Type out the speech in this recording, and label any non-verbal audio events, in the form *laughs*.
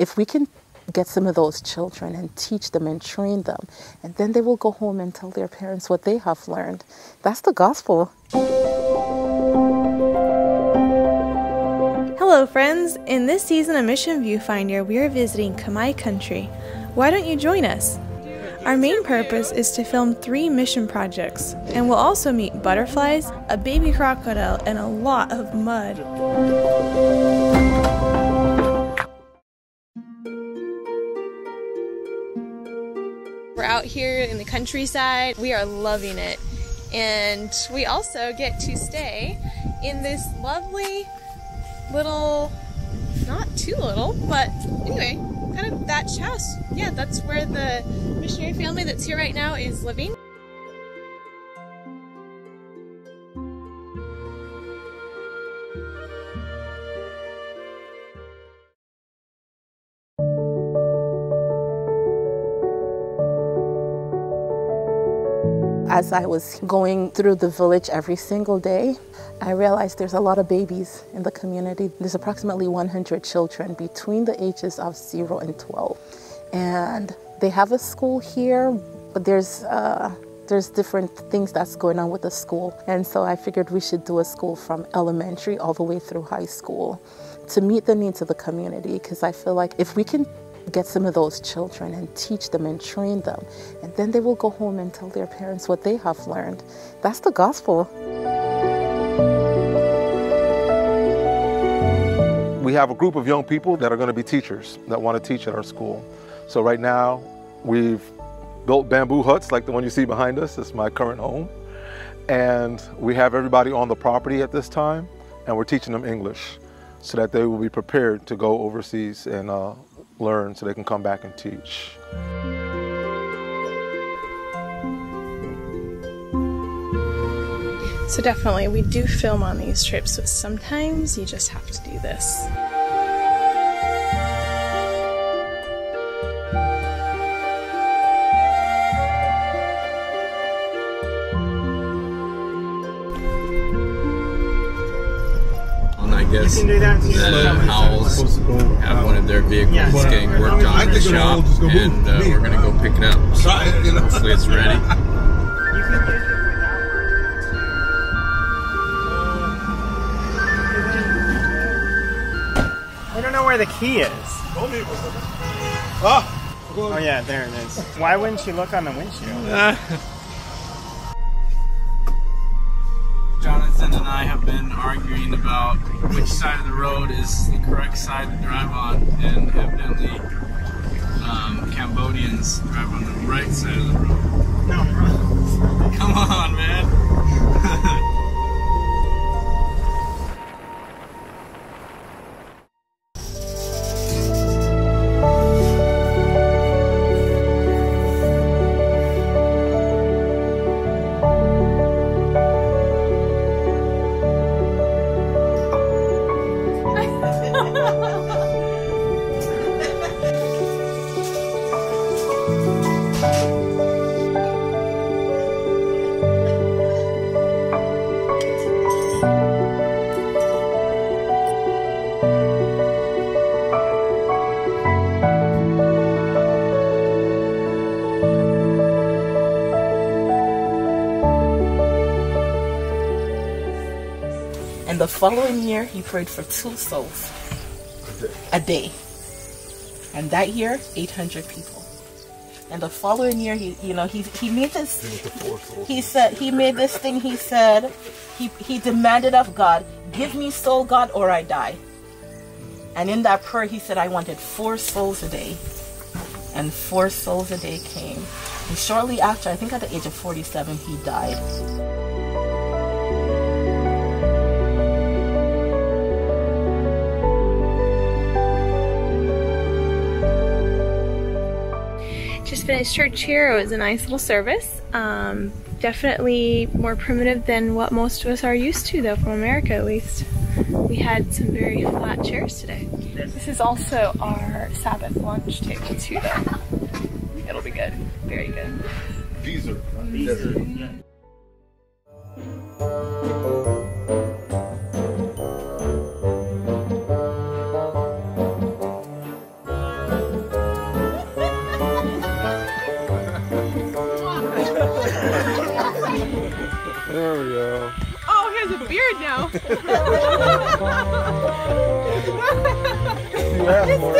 if we can get some of those children and teach them and train them, and then they will go home and tell their parents what they have learned. That's the gospel. Hello, friends. In this season of Mission Viewfinder, we are visiting Khmer Country. Why don't you join us? Our main purpose is to film three mission projects, and we'll also meet butterflies, a baby crocodile, and a lot of mud. We're out here in the countryside. We are loving it. And we also get to stay in this lovely little, not too little, but anyway, kind of thatched house. Yeah, that's where the missionary family that's here right now is living. As I was going through the village every single day, I realized there's a lot of babies in the community. There's approximately 100 children between the ages of 0 and 12. And they have a school here, but there's uh, there's different things that's going on with the school. And so I figured we should do a school from elementary all the way through high school to meet the needs of the community because I feel like if we can get some of those children and teach them and train them. And then they will go home and tell their parents what they have learned. That's the gospel. We have a group of young people that are going to be teachers that want to teach at our school. So right now we've built bamboo huts like the one you see behind us. It's my current home. And we have everybody on the property at this time and we're teaching them English so that they will be prepared to go overseas and uh, learn so they can come back and teach. So definitely we do film on these trips, but sometimes you just have to do this. Guess the Howells have one of their vehicles yeah. getting worked on in the shop, and uh, we're gonna go pick it up. So hopefully it's ready. *laughs* I don't know where the key is. Oh. Oh yeah, there it is. Why wouldn't you look on the windshield? *laughs* arguing about which side of the road is the correct side to drive on, and evidently um, Cambodians drive on the right side of the road. No, *laughs* Come on, man. The following year, he prayed for two souls a day. And that year, 800 people. And the following year, he, you know, he, he made this, he said, he made this thing, he said, he, he demanded of God, give me soul, God, or I die. And in that prayer, he said, I wanted four souls a day. And four souls a day came. And shortly after, I think at the age of 47, he died. Finished church here. It was a nice little service. Um, definitely more primitive than what most of us are used to, though, from America at least. We had some very flat chairs today. This is also our Sabbath lunch table, too, though. It'll be good. Very good. These are. These are. There we go. Oh, he has a beard now. *laughs* *laughs* You